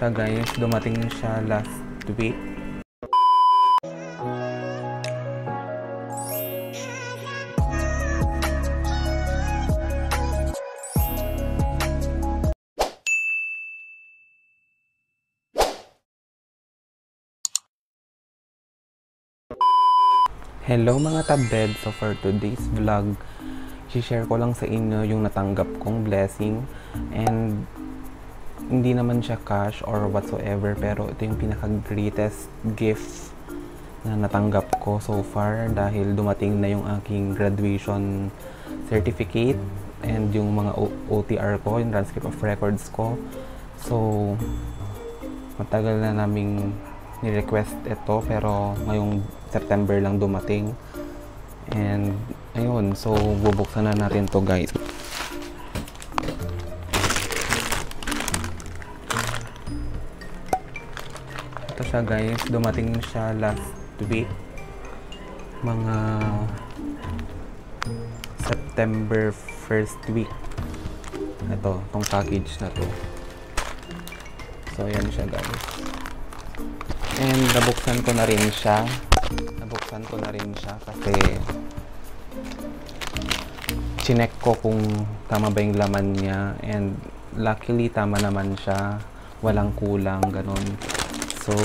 siya guys, dumating siya last week. Hello mga tabed! So for today's vlog, share ko lang sa inyo yung natanggap kong blessing and hindi naman siya cash or whatsoever pero ito yung pinaka greatest gift na natanggap ko so far dahil dumating na yung aking graduation certificate and yung mga o- OTR ko, yung transcript of records ko. So, matagal na naming ni-request ito pero ngayong September lang dumating. And ayun, so bubuksan na natin to guys. Ito siya guys, dumating siya last week. Mga September first week. Ito, tong package na to. So, ayan siya guys. And nabuksan ko na rin siya. Nabuksan ko na rin siya kasi chinek ko kung tama ba yung laman niya and luckily tama naman siya. Walang kulang, ganun. So,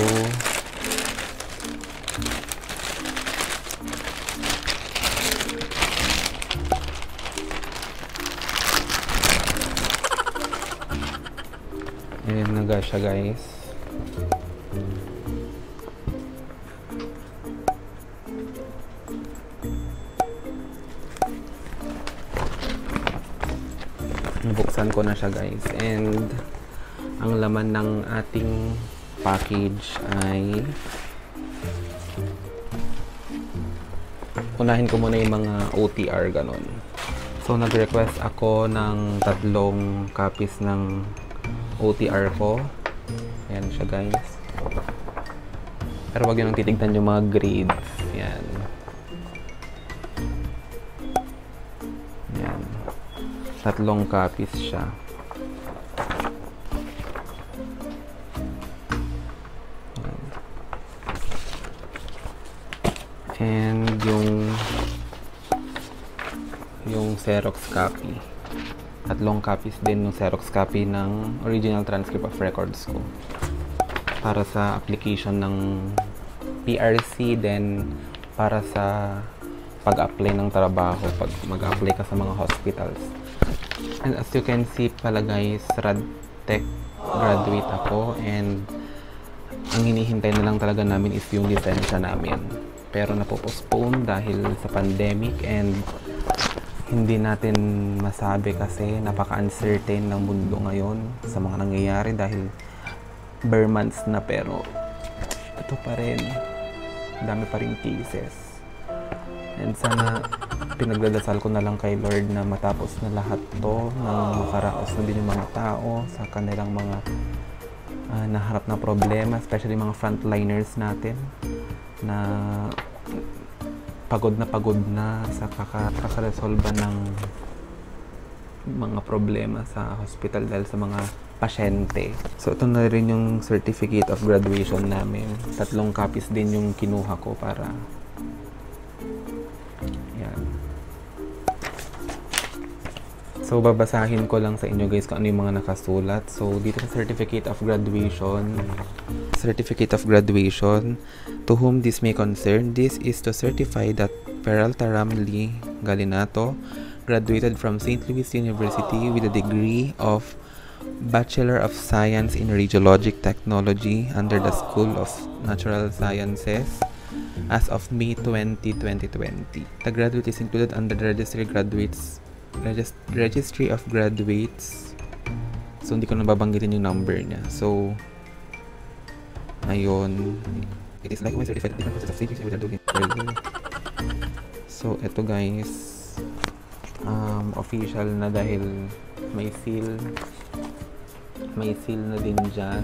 Ayan na ga siya guys. Nabuksan ko na siya guys. And ang laman ng ating package ay unahin ko muna yung mga OTR ganon. So nag-request ako ng tatlong copies ng OTR ko. Ayan siya guys. Pero wag yun ang titignan yung mga grades. Ayan. Ayan. Tatlong copies siya. And yung yung Xerox copy. Tatlong copies din ng Xerox copy ng original transcript of records ko. Para sa application ng PRC, then para sa pag-apply ng trabaho, pag mag-apply ka sa mga hospitals. And as you can see pala guys, RadTech graduate ako and ang hinihintay na lang talaga namin is yung lisensya namin. Pero napopostpone dahil sa pandemic and hindi natin masabi kasi napaka-uncertain ng mundo ngayon sa mga nangyayari dahil bare months na pero ito pa rin. Dami pa rin cases. And sana pinagdadasal ko na lang kay Lord na matapos na lahat to na makaraos na din yung mga tao sa kanilang mga uh, naharap na problema especially mga frontliners natin na pagod na pagod na sa kaka kakaresolba ng mga problema sa hospital dahil sa mga pasyente. So, ito na rin yung certificate of graduation namin. Tatlong copies din yung kinuha ko para So, babasahin ko lang sa inyo guys kung ano yung mga nakasulat. So, dito sa certificate of graduation, certificate of graduation, to whom this may concern, this is to certify that Peralta Ramli Galinato graduated from St. Louis University with a degree of Bachelor of Science in Radiologic Technology under the School of Natural Sciences as of May 20, 2020. The graduate is included under the Registry Graduates Regist- Registry of Graduates. So hindi ko na babanggitin yung number niya. So ayun. It is likewise certified different process of safety with the So eto guys um, official na dahil may seal may seal na din dyan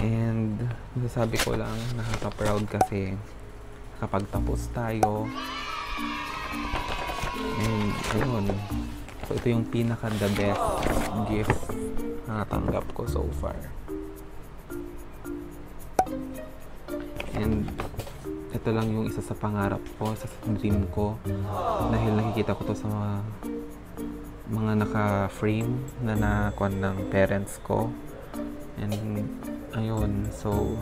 and masasabi ko lang nakaka-proud kasi kapag tapos tayo And yun. So ito yung pinaka the best gift na natanggap ko so far. And ito lang yung isa sa pangarap ko, sa dream ko. Dahil nakikita ko to sa mga mga naka-frame na nakuan ng parents ko. And ayun, so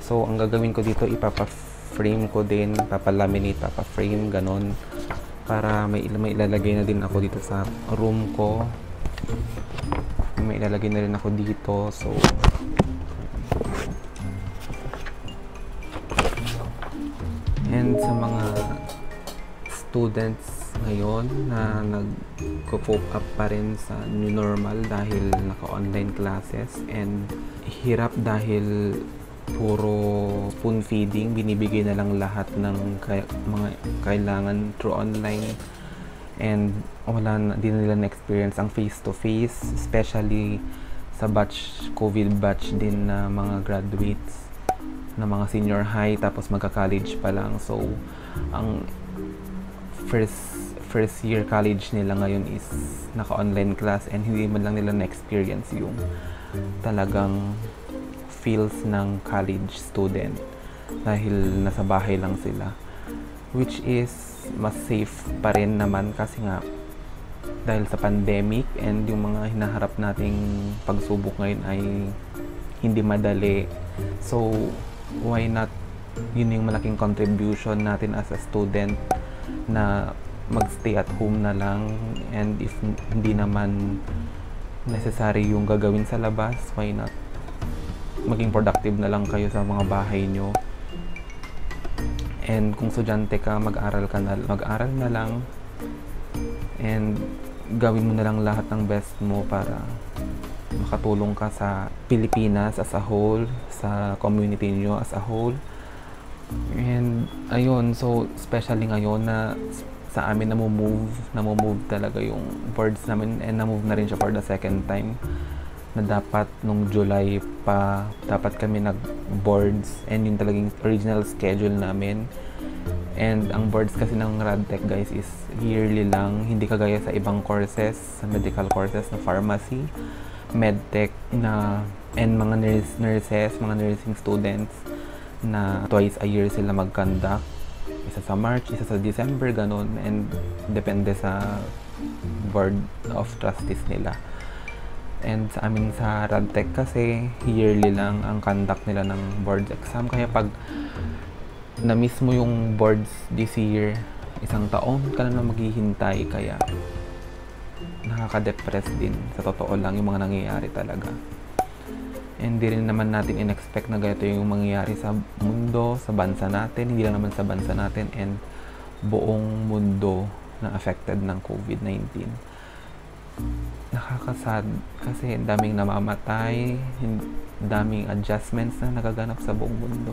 so ang gagawin ko dito ipapa-frame ko din, papalaminate, papa-frame ganon para may, may ilalagay na din ako dito sa room ko. May ilalagay na rin ako dito so. And sa mga students ngayon na nag-cope up pa rin sa new normal dahil naka-online classes and hirap dahil puro spoon feeding, binibigay na lang lahat ng kay, mga kailangan through online and wala na, di na nila na-experience ang face-to-face, especially sa batch, COVID batch din na mga graduates na mga senior high tapos magka-college pa lang. So, ang first first year college nila ngayon is naka-online class and hindi man lang nila na-experience yung talagang feels ng college student dahil nasa bahay lang sila which is mas safe pa rin naman kasi nga dahil sa pandemic and yung mga hinaharap nating pagsubok ngayon ay hindi madali. So why not? Yun yung malaking contribution natin as a student na magstay at home na lang and if hindi naman necessary yung gagawin sa labas why not maging productive na lang kayo sa mga bahay nyo. And kung estudyante ka, mag-aral ka na, mag-aral na lang. And gawin mo na lang lahat ng best mo para makatulong ka sa Pilipinas as a whole, sa community nyo as a whole. And ayun, so especially ngayon na sa amin na-move, na-move talaga yung boards namin and na-move na rin siya for the second time na dapat nung July pa dapat kami nag-boards and yung talagang original schedule namin. And ang boards kasi ng Radtech guys is yearly lang, hindi kagaya sa ibang courses, sa medical courses na pharmacy, medtech na and mga nurse, nurses, mga nursing students na twice a year sila mag-conduct. Isa sa March, isa sa December, ganun. And depende sa board of trustees nila. And sa amin sa Radtech kasi yearly lang ang conduct nila ng board exam. Kaya pag na-miss mo yung boards this year, isang taon ka na, maghihintay. Kaya nakaka-depress din. Sa totoo lang yung mga nangyayari talaga. And di rin naman natin in-expect na ganito yung mangyayari sa mundo, sa bansa natin. Hindi lang naman sa bansa natin and buong mundo na affected ng COVID-19 nakakasad kasi daming namamatay, daming adjustments na nagaganap sa buong mundo.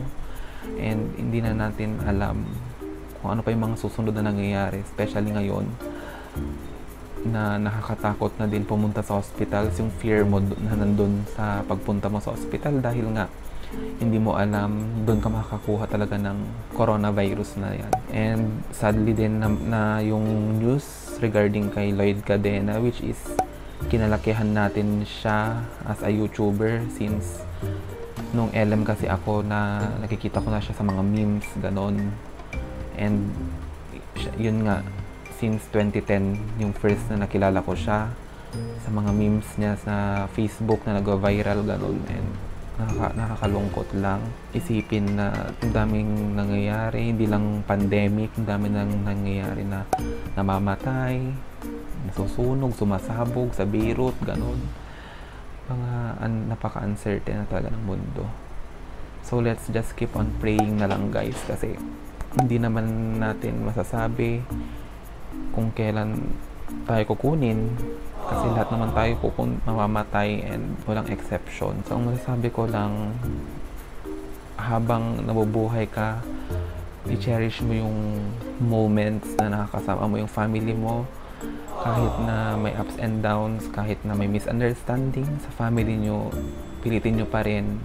And hindi na natin alam kung ano pa yung mga susunod na nangyayari, especially ngayon na nakakatakot na din pumunta sa hospital, yung fear mo na nandun sa pagpunta mo sa hospital dahil nga hindi mo alam doon ka makakakuha talaga ng coronavirus na yan. And sadly din na, na yung news regarding kay Lloyd Cadena which is kinalakihan natin siya as a YouTuber since nung LM kasi ako na nakikita ko na siya sa mga memes, ganon. And yun nga, since 2010, yung first na nakilala ko siya sa mga memes niya sa Facebook na nag-viral, ganon. Nakaka- nakakalungkot lang isipin na ang daming nangyayari, hindi lang pandemic, ang dami nang nangyayari na namamatay, nasusunog, sumasabog sa Beirut, ganun. Mga un- napaka-uncertain na talaga ng mundo. So let's just keep on praying na lang guys kasi hindi naman natin masasabi kung kailan tayo kukunin kasi lahat naman tayo kukun mamamatay and walang exception. So ang masasabi ko lang habang nabubuhay ka i-cherish mo yung moments na nakakasama mo yung family mo kahit na may ups and downs, kahit na may misunderstanding sa family nyo, pilitin nyo pa rin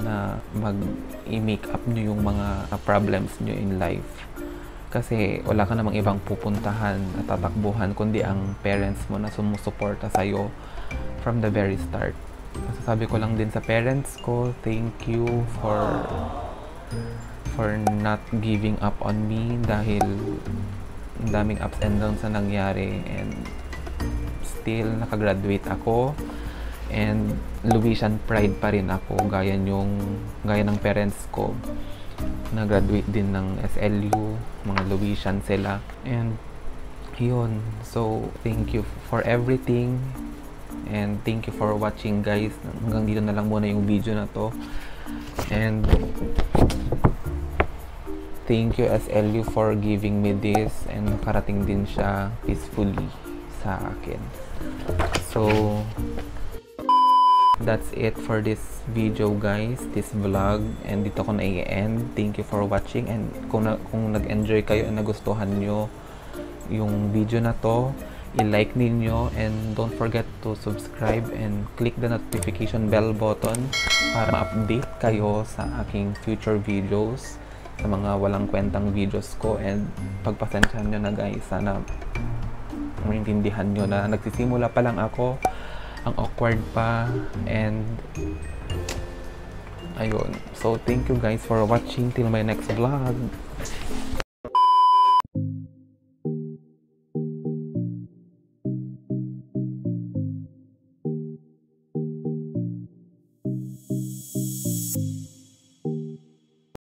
na mag-make up nyo yung mga problems nyo in life. Kasi wala ka namang ibang pupuntahan at tatakbuhan kundi ang parents mo na sumusuporta sa'yo from the very start. Masasabi ko lang din sa parents ko, thank you for for not giving up on me dahil daming ups and downs na nangyari and still nakagraduate ako and Louisian pride pa rin ako gaya yung gaya ng parents ko na-graduate din ng SLU mga Louisian sila. And yun. So thank you for everything. And thank you for watching guys. Hanggang dito na lang muna yung video na to. And thank you SLU for giving me this. And nakarating din siya peacefully sa akin. So that's it for this video guys. This vlog. And dito ko na i-end thank you for watching. And kung, na, kung nag-enjoy kayo and nagustuhan nyo yung video na to i-like ninyo. And don't forget to subscribe and click the notification bell button para ma-update kayo sa aking future videos sa mga walang kwentang videos ko. And pagpasensyahan nyo na guys. Sana maintindihan nyo na nagsisimula pa lang ako ang awkward pa. And ayun. So thank you guys for watching. Till my next vlog